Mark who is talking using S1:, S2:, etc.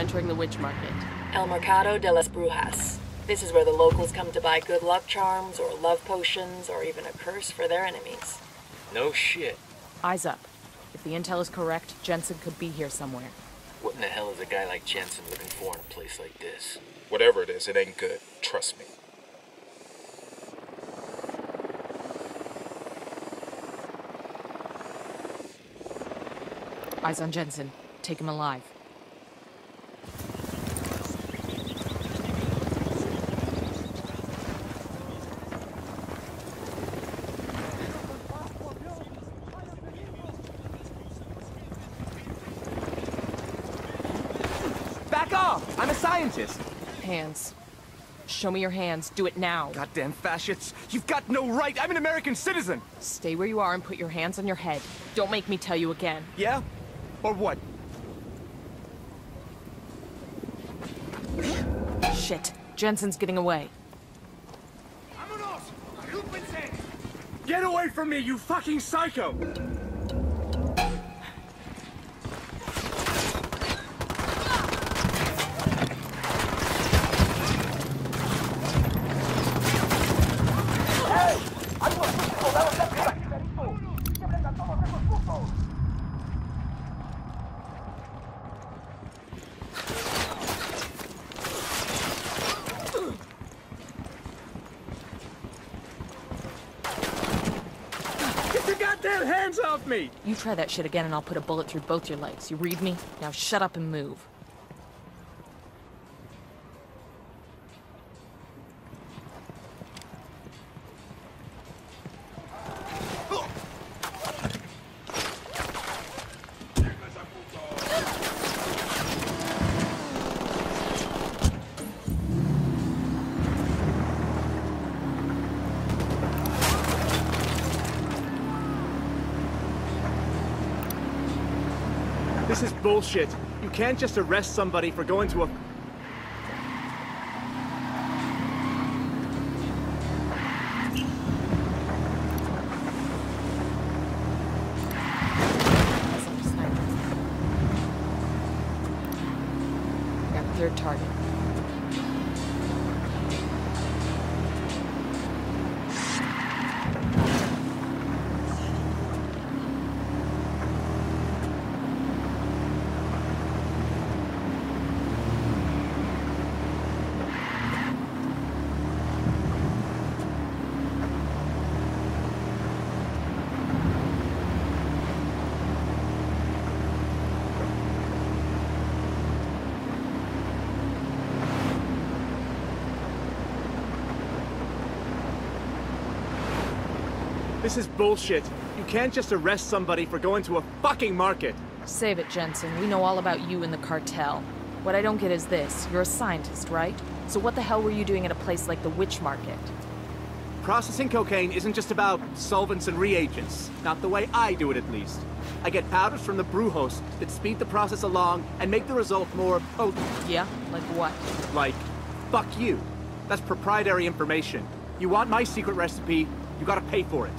S1: entering the witch market.
S2: El Mercado de las Brujas. This is where the locals come to buy good luck charms, or love potions, or even a curse for their enemies.
S3: No shit.
S1: Eyes up. If the intel is correct, Jensen could be here somewhere.
S3: What in the hell is a guy like Jensen looking for in a place like this?
S4: Whatever it is, it ain't good. Trust me.
S1: Eyes on Jensen. Take him alive.
S5: Back off! I'm a scientist!
S1: Hands. Show me your hands. Do it now.
S5: Goddamn fascists! You've got no right! I'm an American citizen!
S1: Stay where you are and put your hands on your head. Don't make me tell you again.
S5: Yeah? Or what?
S1: Shit. Jensen's getting away.
S5: Get away from me, you fucking psycho! Get your hands off me!
S1: You try that shit again and I'll put a bullet through both your legs. You read me? Now shut up and move.
S5: This is bullshit. You can't just arrest somebody for going to a...
S1: Third target.
S5: This is bullshit. You can't just arrest somebody for going to a fucking market.
S1: Save it, Jensen. We know all about you and the cartel. What I don't get is this. You're a scientist, right? So what the hell were you doing at a place like the Witch Market?
S5: Processing cocaine isn't just about solvents and reagents. Not the way I do it, at least. I get powders from the brujos that speed the process along and make the result more potent.
S1: Yeah? Like what?
S5: Like, fuck you. That's proprietary information. You want my secret recipe, you gotta pay for it.